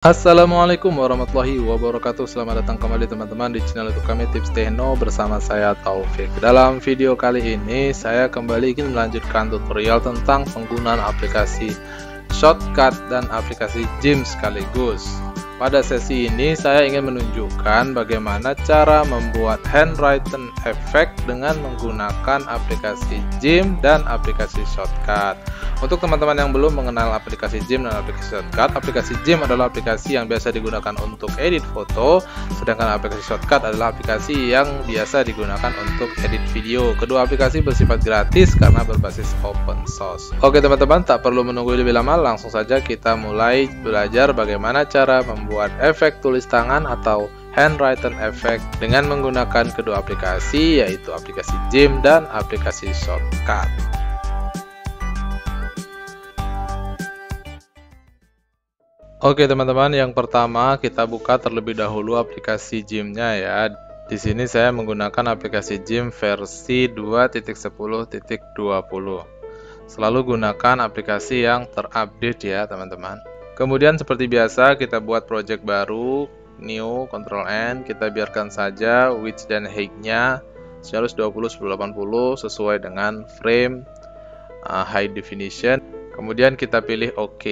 Assalamualaikum warahmatullahi wabarakatuh. Selamat datang kembali teman-teman di channel YouTube kami Tips Techno bersama saya Taufik. Dalam video kali ini saya kembali ingin melanjutkan tutorial tentang penggunaan aplikasi Shortcut dan aplikasi Gym sekaligus pada sesi ini saya ingin menunjukkan bagaimana cara membuat handwritten effect dengan menggunakan aplikasi Gym dan aplikasi Shortcut. Untuk teman-teman yang belum mengenal aplikasi Gym dan aplikasi Shortcut, aplikasi Gym adalah aplikasi yang biasa digunakan untuk edit foto, sedangkan aplikasi Shortcut adalah aplikasi yang biasa digunakan untuk edit video. Kedua aplikasi bersifat gratis karena berbasis open source. Oke teman-teman, tak perlu menunggu lebih lama, langsung saja kita mulai belajar bagaimana cara membuat efek tulis tangan atau handwritten effect dengan menggunakan kedua aplikasi yaitu aplikasi Gym dan aplikasi Shortcut. Oke teman-teman, yang pertama kita buka terlebih dahulu aplikasi Gym-nya ya. Di sini saya menggunakan aplikasi Gym versi 2.10.20. Selalu gunakan aplikasi yang terupdate ya teman-teman. Kemudian seperti biasa kita buat project baru, new, Ctrl N, kita biarkan saja width dan height-nya 120 1080 sesuai dengan frame uh, high definition. Kemudian kita pilih OK.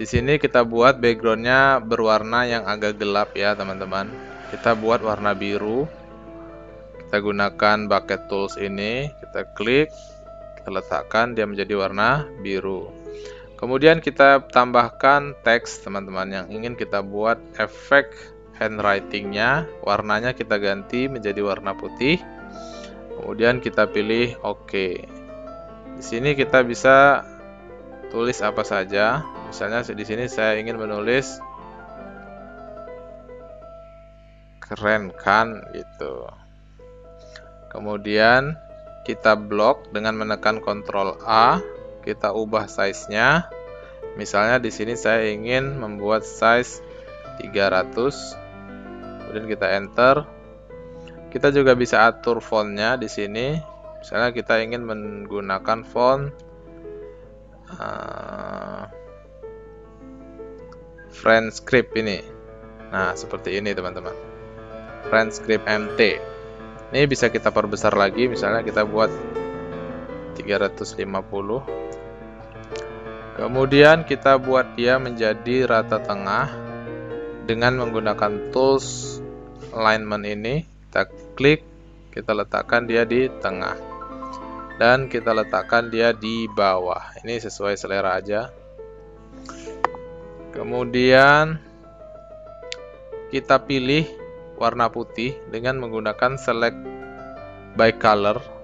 Di sini kita buat backgroundnya berwarna yang agak gelap ya teman-teman. Kita buat warna biru. Kita gunakan bucket tools ini, kita klik, kita letakkan dia menjadi warna biru. Kemudian kita tambahkan teks teman-teman yang ingin kita buat efek handwritingnya. Warnanya kita ganti menjadi warna putih. Kemudian kita pilih OK. Di sini kita bisa tulis apa saja. Misalnya di sini saya ingin menulis keren kan gitu. Kemudian kita blok dengan menekan Ctrl A, kita ubah size-nya. Misalnya di sini saya ingin membuat size 300. Kemudian kita enter. Kita juga bisa atur fontnya di sini. Misalnya kita ingin menggunakan font uh, French script ini. Nah, seperti ini teman-teman. French script MT. Ini bisa kita perbesar lagi, misalnya kita buat 350. Kemudian kita buat dia menjadi rata tengah dengan menggunakan tools alignment ini. Kita klik, kita letakkan dia di tengah. Dan kita letakkan dia di bawah. Ini sesuai selera aja. Kemudian kita pilih warna putih dengan menggunakan select by color.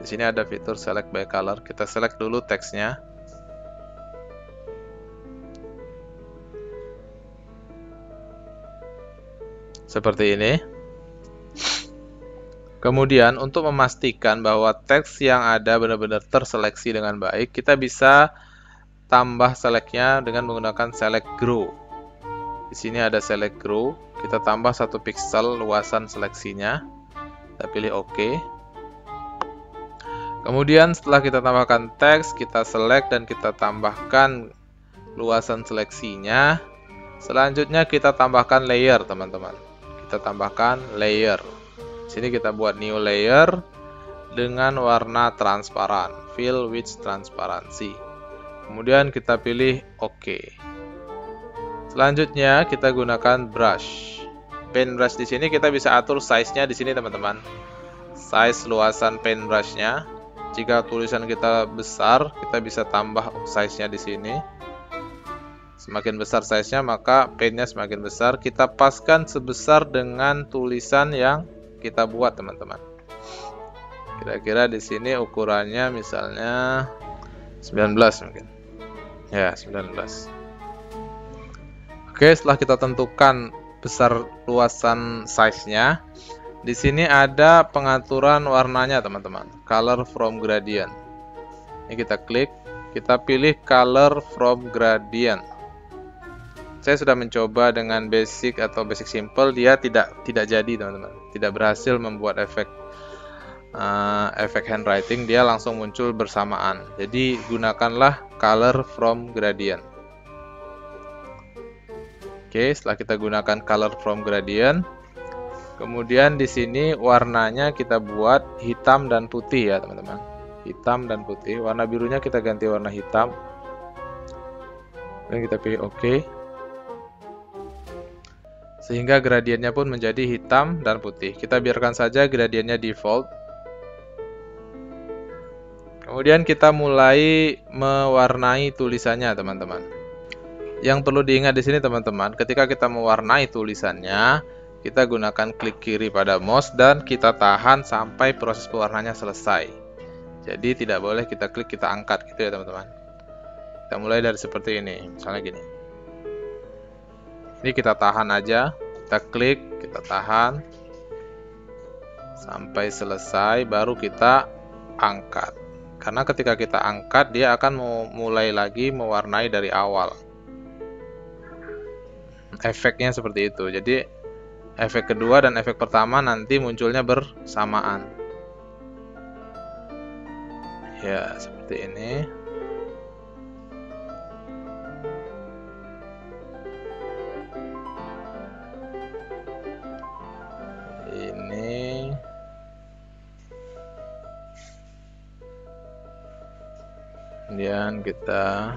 Di sini ada fitur select by color. Kita select dulu teksnya. Seperti ini. Kemudian untuk memastikan bahwa teks yang ada benar-benar terseleksi dengan baik, kita bisa tambah selectnya dengan menggunakan select grow. Di sini ada select grow, kita tambah satu pixel luasan seleksinya. Kita pilih OK. Kemudian setelah kita tambahkan teks, kita select dan kita tambahkan luasan seleksinya. Selanjutnya kita tambahkan layer, teman-teman. Kita tambahkan layer. Sini kita buat new layer dengan warna transparan, fill with transparency. Kemudian kita pilih OK. Selanjutnya kita gunakan brush. Paintbrush di sini kita bisa atur size-nya di sini teman-teman. Size luasan paintbrush-nya. Jika tulisan kita besar, kita bisa tambah size-nya di sini. Semakin besar size-nya, maka paint-nya semakin besar. Kita paskan sebesar dengan tulisan yang kita buat, teman-teman. Kira-kira di sini ukurannya misalnya 19 mungkin. Ya, 19. Oke, setelah kita tentukan besar luasan size-nya, di sini ada pengaturan warnanya, teman-teman. Color from gradient. Ini kita klik, kita pilih color from gradient. Saya sudah mencoba dengan basic atau basic simple, dia tidak tidak jadi, teman-teman. Tidak berhasil membuat efek uh, efek handwriting dia langsung muncul bersamaan. Jadi gunakanlah color from gradient. Oke, setelah kita gunakan color from gradient, kemudian di sini warnanya kita buat hitam dan putih ya, teman-teman. Hitam dan putih. Warna birunya kita ganti warna hitam. Dan kita pilih OK. Sehingga gradiennya pun menjadi hitam dan putih. Kita biarkan saja gradiennya default. Kemudian kita mulai mewarnai tulisannya, teman-teman. Yang perlu diingat di sini, teman-teman, ketika kita mewarnai tulisannya, kita gunakan klik kiri pada mouse dan kita tahan sampai proses pewarnanya selesai. Jadi tidak boleh kita klik, kita angkat gitu ya, teman-teman. Kita mulai dari seperti ini, misalnya gini. Ini kita tahan aja, kita klik, kita tahan sampai selesai, baru kita angkat. Karena ketika kita angkat, dia akan mulai lagi mewarnai dari awal. Efeknya seperti itu. Jadi, efek kedua dan efek pertama nanti munculnya bersamaan. Ya, seperti ini. kemudian kita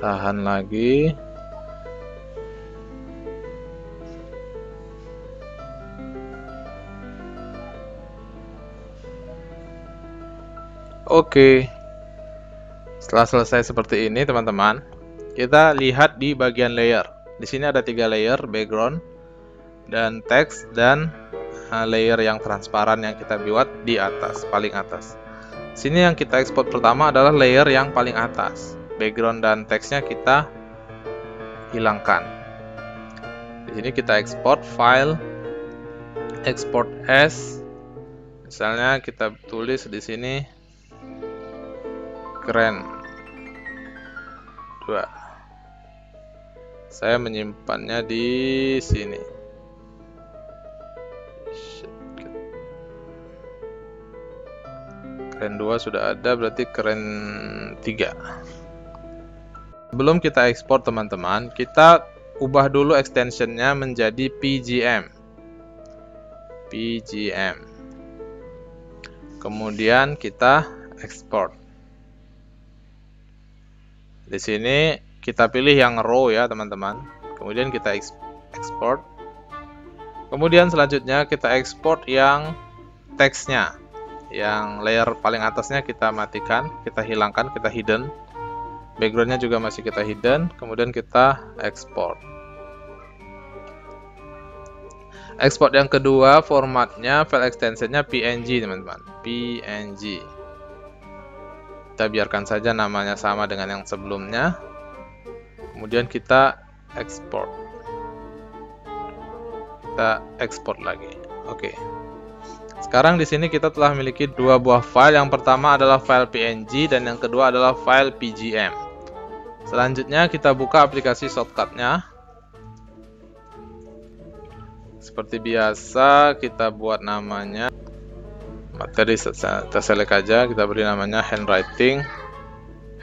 tahan lagi Oke setelah selesai seperti ini teman-teman kita lihat di bagian layer di sini ada tiga layer background dan teks dan uh, layer yang transparan yang kita buat di atas paling atas Sini yang kita ekspor pertama adalah layer yang paling atas. Background dan teksnya kita hilangkan. Di sini kita ekspor file export as. Misalnya kita tulis di sini keren. 2. Saya menyimpannya di sini. keren. 2 sudah ada berarti keren 3 belum kita ekspor teman-teman kita ubah dulu extensionnya menjadi PGM PGM kemudian kita ekspor di sini kita pilih yang row ya teman-teman kemudian kita ekspor kemudian selanjutnya kita ekspor yang teksnya yang layer paling atasnya kita matikan, kita hilangkan, kita hidden. Backgroundnya juga masih kita hidden, kemudian kita export. Export yang kedua formatnya file extensionnya PNG teman-teman, PNG. Kita biarkan saja namanya sama dengan yang sebelumnya. Kemudian kita export. Kita export lagi. Oke. Sekarang di sini kita telah memiliki dua buah file. Yang pertama adalah file PNG dan yang kedua adalah file PGM. Selanjutnya kita buka aplikasi shortcutnya. Seperti biasa kita buat namanya materi kita select aja kita beri namanya handwriting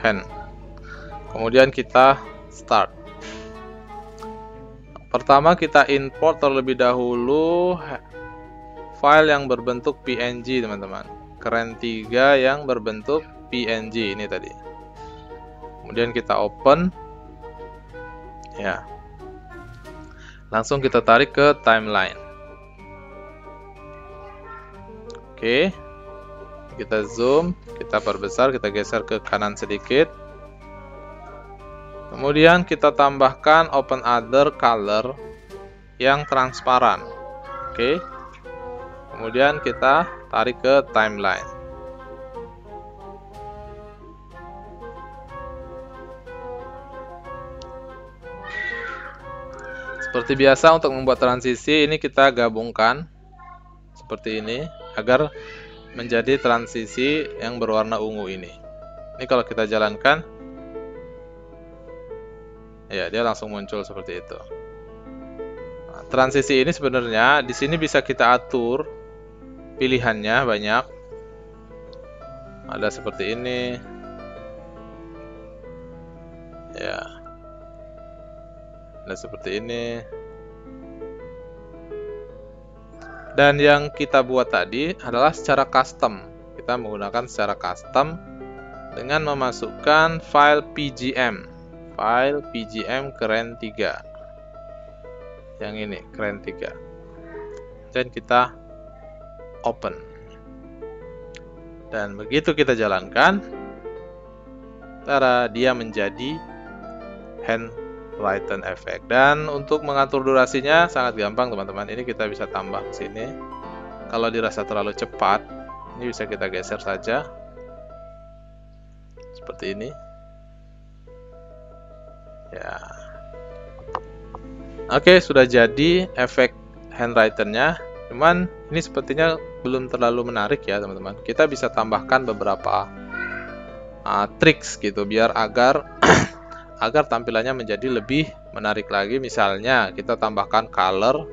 hand. Kemudian kita start. Pertama kita import terlebih dahulu file yang berbentuk PNG teman-teman. Keren 3 yang berbentuk PNG ini tadi. Kemudian kita open. Ya. Langsung kita tarik ke timeline oke. Kita zoom kita perbesar kita geser ke kanan sedikit. Kemudian kita tambahkan open other color yang transparan. Oke. Kemudian kita tarik ke timeline. Seperti biasa untuk membuat transisi ini kita gabungkan seperti ini agar menjadi transisi yang berwarna ungu ini. Ini kalau kita jalankan ya dia langsung muncul seperti itu. Nah, transisi ini sebenarnya di sini bisa kita atur pilihannya banyak ada seperti ini ya Nah, seperti ini. Dan yang kita buat tadi adalah secara custom. Kita menggunakan secara custom dengan memasukkan file PGM. File PGM keren 3. Yang ini, keren 3. Dan kita open. Dan begitu kita jalankan, cara dia menjadi handwritten effect. Dan untuk mengatur durasinya sangat gampang teman-teman. Ini kita bisa tambah ke sini. Kalau dirasa terlalu cepat, ini bisa kita geser saja. Seperti ini. Ya. Oke, sudah jadi efek handwritten-nya. Cuman ini sepertinya belum terlalu menarik ya teman-teman. Kita bisa tambahkan beberapa uh, tricks gitu biar agar agar tampilannya menjadi lebih menarik lagi. Misalnya kita tambahkan color,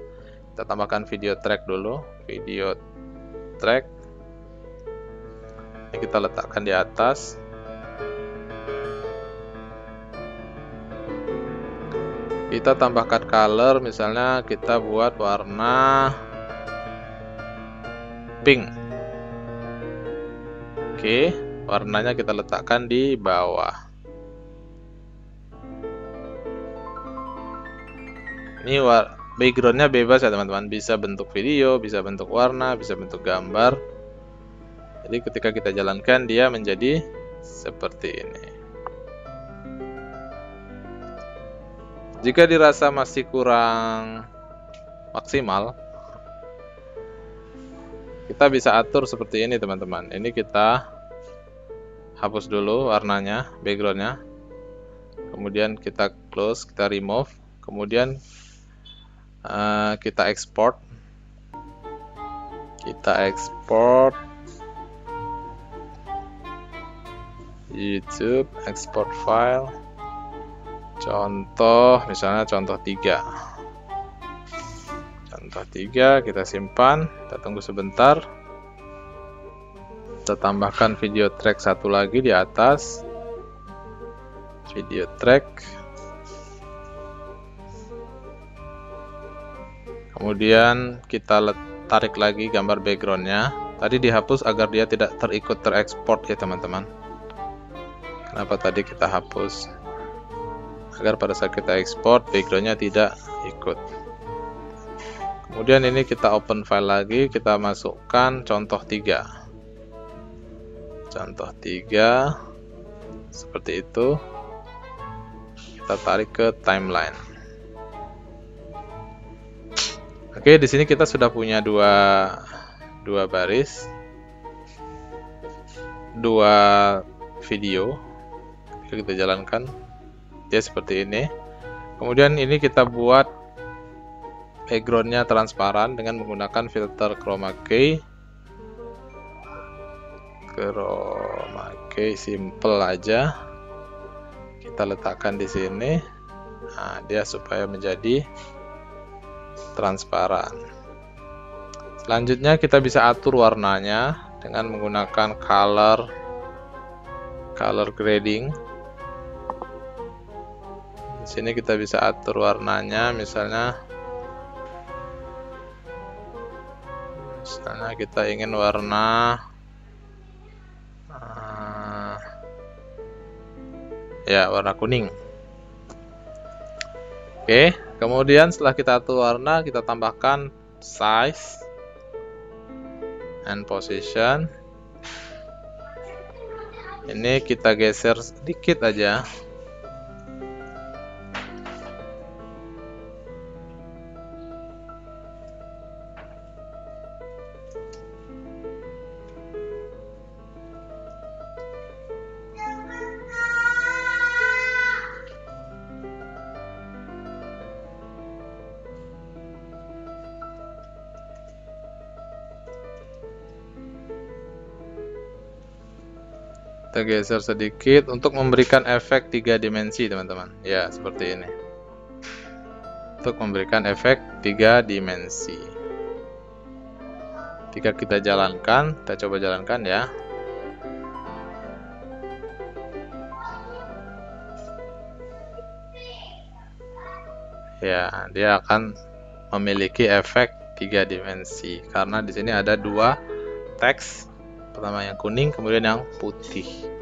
kita tambahkan video track dulu, video track. Ini kita letakkan di atas. Kita tambahkan color, misalnya kita buat warna pink oke warnanya kita letakkan di bawah ini backgroundnya bebas ya teman-teman. Bisa bentuk video bisa bentuk warna bisa bentuk gambar. Jadi ketika kita jalankan dia menjadi seperti ini. Jika dirasa masih kurang maksimal kita bisa atur seperti ini teman-teman. Ini kita hapus dulu warnanya backgroundnya. Kemudian kita close kita remove. Kemudian uh, kita export. Kita export. YouTube export file. Contoh misalnya contoh 3 contoh 3 kita simpan kita tunggu sebentar. Kita tambahkan video track satu lagi di atas. Video track kemudian kita tarik lagi gambar backgroundnya. Tadi dihapus agar dia tidak terikut terekspor ya teman-teman. Kenapa tadi kita hapus? Agar pada saat kita ekspor backgroundnya tidak ikut. Kemudian ini kita open file lagi kita masukkan contoh 3 contoh 3 seperti itu. Kita tarik ke timeline oke di sini kita sudah punya dua dua baris dua video. Kita jalankan. Ya seperti ini. Kemudian ini kita buat backgroundnya transparan dengan menggunakan filter chroma key. Chroma key simple aja. Kita letakkan di sini. Nah, dia supaya menjadi transparan. Selanjutnya kita bisa atur warnanya dengan menggunakan color color grading. Di sini kita bisa atur warnanya misalnya misalnya kita ingin warna uh, ya warna kuning. Oke kemudian setelah kita atur warna kita tambahkan size and position. Ini kita geser sedikit aja geser sedikit untuk memberikan efek tiga dimensi teman-teman. Ya seperti ini. Untuk memberikan efek tiga dimensi. Jika kita jalankan kita coba jalankan ya. Ya dia akan memiliki efek tiga dimensi karena di sini ada dua teks. Pertama yang kuning kemudian yang putih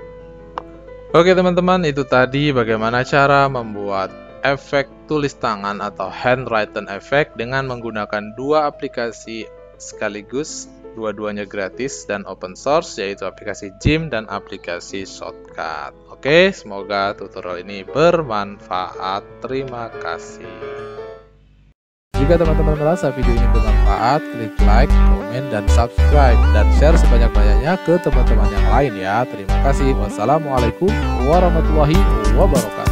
Oke teman-teman itu tadi bagaimana cara membuat efek tulis tangan atau handwritten effect dengan menggunakan dua aplikasi sekaligus dua-duanya gratis dan open source yaitu aplikasi Jim dan aplikasi Shortcut. Oke, semoga tutorial ini bermanfaat. Terima kasih. Jika teman-teman merasa video ini bermanfaat, klik like, komen, dan subscribe, dan share sebanyak-banyaknya ke teman-teman yang lain ya. Terima kasih. Wassalamualaikum warahmatullahi wabarakatuh.